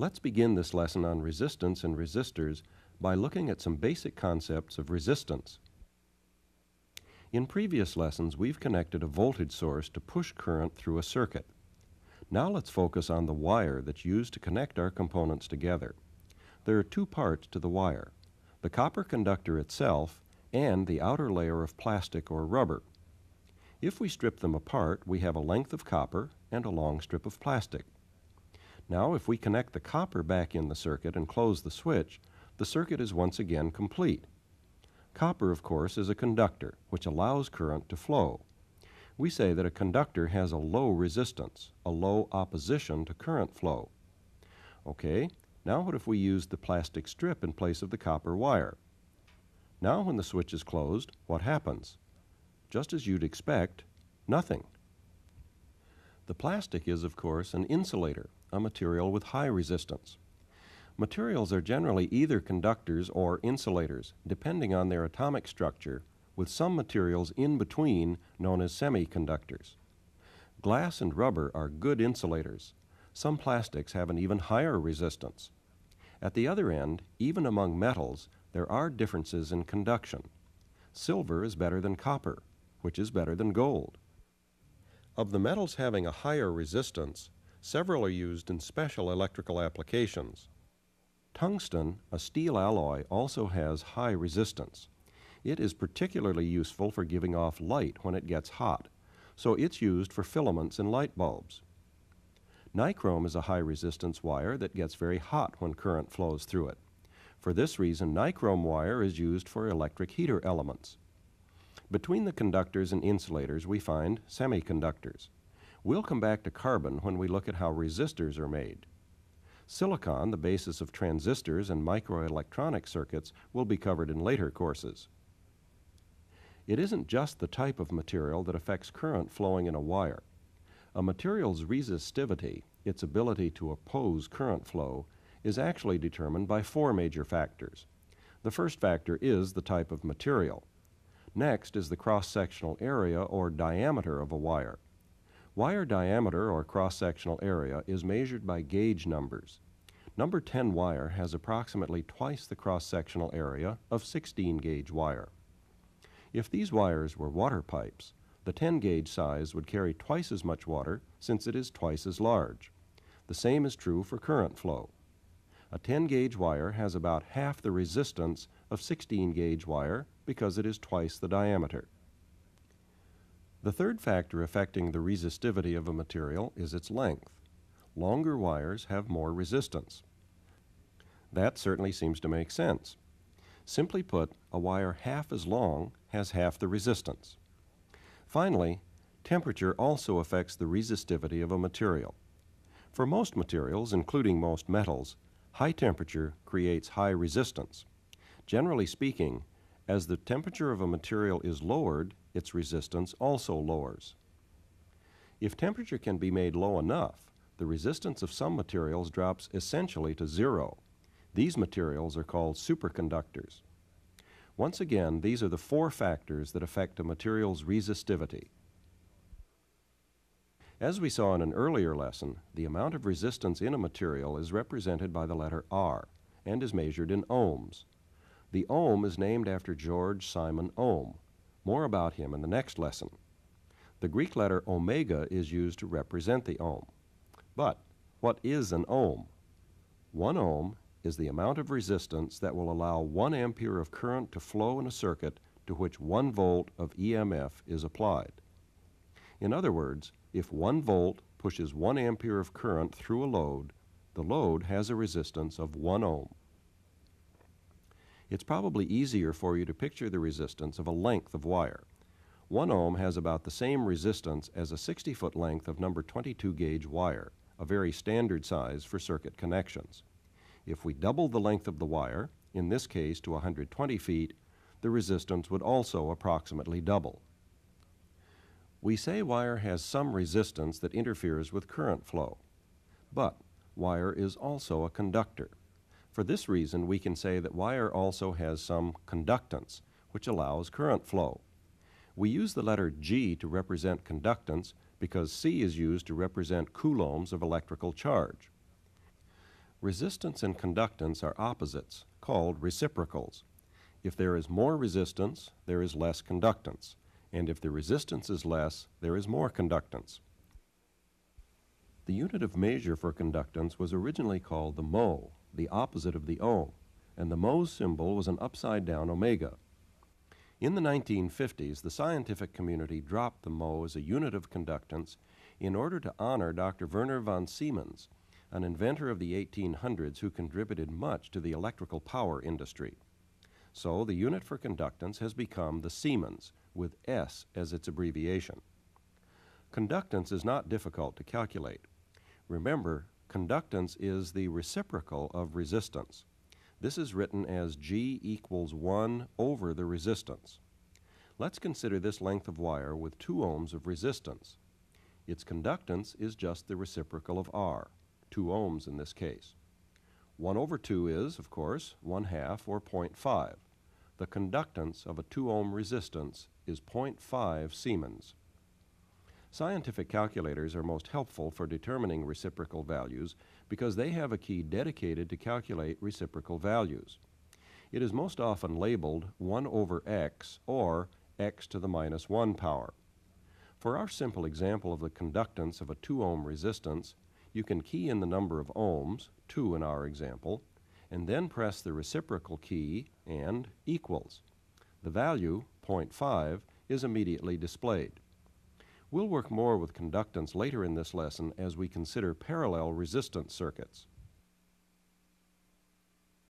Let's begin this lesson on resistance and resistors by looking at some basic concepts of resistance. In previous lessons, we've connected a voltage source to push current through a circuit. Now let's focus on the wire that's used to connect our components together. There are two parts to the wire, the copper conductor itself and the outer layer of plastic or rubber. If we strip them apart, we have a length of copper and a long strip of plastic. Now, if we connect the copper back in the circuit and close the switch, the circuit is once again complete. Copper, of course, is a conductor, which allows current to flow. We say that a conductor has a low resistance, a low opposition to current flow. Okay, now what if we use the plastic strip in place of the copper wire? Now when the switch is closed, what happens? Just as you'd expect, nothing. The plastic is, of course, an insulator, a material with high resistance. Materials are generally either conductors or insulators, depending on their atomic structure, with some materials in between known as semiconductors. Glass and rubber are good insulators. Some plastics have an even higher resistance. At the other end, even among metals, there are differences in conduction. Silver is better than copper, which is better than gold. Of the metals having a higher resistance, several are used in special electrical applications. Tungsten, a steel alloy, also has high resistance. It is particularly useful for giving off light when it gets hot, so it's used for filaments in light bulbs. Nichrome is a high resistance wire that gets very hot when current flows through it. For this reason, nichrome wire is used for electric heater elements. Between the conductors and insulators, we find semiconductors. We'll come back to carbon when we look at how resistors are made. Silicon, the basis of transistors and microelectronic circuits, will be covered in later courses. It isn't just the type of material that affects current flowing in a wire. A material's resistivity, its ability to oppose current flow, is actually determined by four major factors. The first factor is the type of material. Next is the cross-sectional area or diameter of a wire. Wire diameter or cross-sectional area is measured by gauge numbers. Number 10 wire has approximately twice the cross-sectional area of 16 gauge wire. If these wires were water pipes, the 10 gauge size would carry twice as much water since it is twice as large. The same is true for current flow. A 10 gauge wire has about half the resistance of 16 gauge wire because it is twice the diameter. The third factor affecting the resistivity of a material is its length. Longer wires have more resistance. That certainly seems to make sense. Simply put, a wire half as long has half the resistance. Finally, temperature also affects the resistivity of a material. For most materials, including most metals, high temperature creates high resistance. Generally speaking, as the temperature of a material is lowered, its resistance also lowers. If temperature can be made low enough, the resistance of some materials drops essentially to zero. These materials are called superconductors. Once again, these are the four factors that affect a material's resistivity. As we saw in an earlier lesson, the amount of resistance in a material is represented by the letter R and is measured in ohms. The ohm is named after George Simon Ohm. More about him in the next lesson. The Greek letter omega is used to represent the ohm. But what is an ohm? One ohm is the amount of resistance that will allow 1 ampere of current to flow in a circuit to which 1 volt of EMF is applied. In other words, if 1 volt pushes 1 ampere of current through a load, the load has a resistance of 1 ohm. It's probably easier for you to picture the resistance of a length of wire. 1 ohm has about the same resistance as a 60 foot length of number 22 gauge wire, a very standard size for circuit connections. If we double the length of the wire, in this case to 120 feet, the resistance would also approximately double. We say wire has some resistance that interferes with current flow. But wire is also a conductor. For this reason, we can say that wire also has some conductance, which allows current flow. We use the letter G to represent conductance because C is used to represent coulombs of electrical charge. Resistance and conductance are opposites, called reciprocals. If there is more resistance, there is less conductance, and if the resistance is less, there is more conductance. The unit of measure for conductance was originally called the mho, the opposite of the O, and the mho's symbol was an upside down omega. In the 1950s, the scientific community dropped the mho as a unit of conductance in order to honor Dr. Werner von Siemens, an inventor of the 1800s who contributed much to the electrical power industry. So the unit for conductance has become the Siemens, with S as its abbreviation. Conductance is not difficult to calculate. Remember, conductance is the reciprocal of resistance. This is written as G equals 1 over the resistance. Let's consider this length of wire with 2 ohms of resistance. Its conductance is just the reciprocal of R, 2 ohms in this case. 1 over 2 is, of course, 1 half or 0.5. The conductance of a 2 ohm resistance is 0.5 Siemens. Scientific calculators are most helpful for determining reciprocal values because they have a key dedicated to calculate reciprocal values. It is most often labeled 1 over x or x to the minus 1 power. For our simple example of the conductance of a 2 ohm resistance, you can key in the number of ohms, 2 in our example, and then press the reciprocal key and equals. The value, 0.5, is immediately displayed. We'll work more with conductance later in this lesson as we consider parallel resistance circuits.